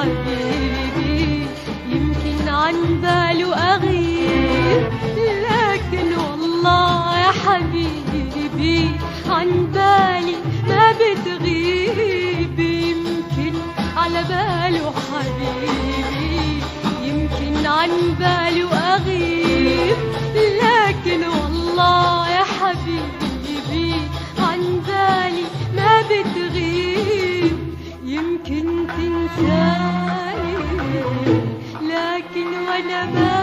حبيبي يمكن عن باله أغيب لكن والله يا حبيبي عن بالي ما بتغيب. يمكن على باله حبيبي يمكن عن باله أغيب لكن والله تنساني لكن وأنا بالي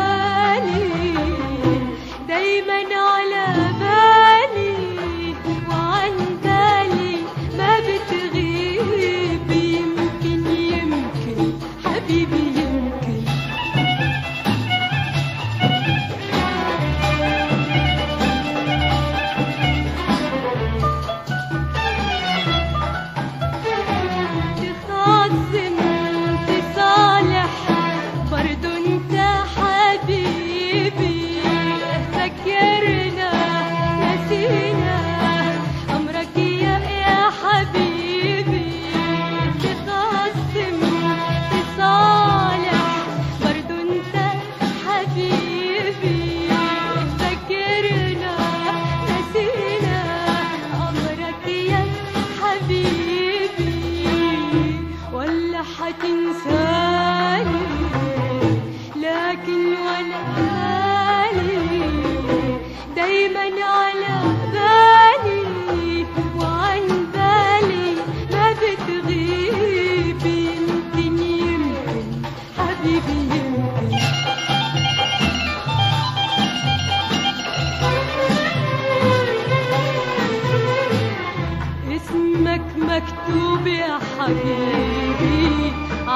لكن دايما على بالي وعن بالي ما بتغيب يمكن يمكن حبيبي. يمكن اسمك مكتوب يا حبيبي.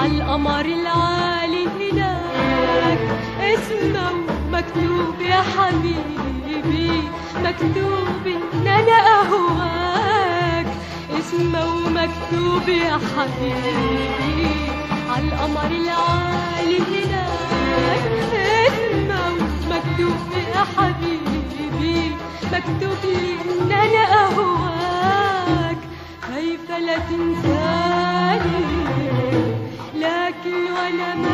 على القمر العالي هناك. اسمه مكتوب يا حبيبي مكتوب ان أنا اهواك اسمه مكتوب يا حبيبي على القمر العالي هناك. اسمه مكتوب يا حبيبي مكتوب لي ان أنا اهواك خايفة لا تنساني لكن